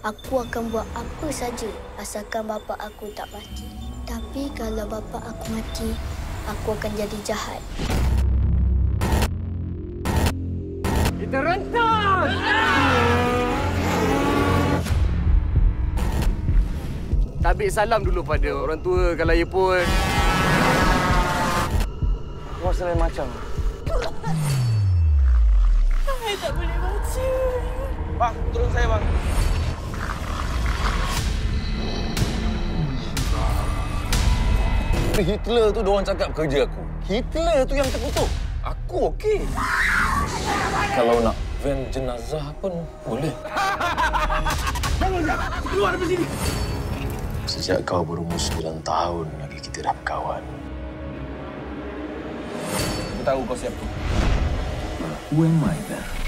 Aku akan buat apa saja asalkan bapa aku tak mati. Tapi kalau bapa aku mati, aku akan jadi jahat. Kita rentas! Tabik salam dulu pada orang tua kalau ya pun. Kau selain macam. Saya tak boleh baca. Bang, turun saya bang. Tapi Hitler tu diorang cakap kerja aku. Hitler tu yang terkutuk. Aku okey. Kalau nak van jenazah pun boleh. Sejak kau berumur 9 tahun lagi kita dah berkawan. Aku tahu kau siapa. Who am I then?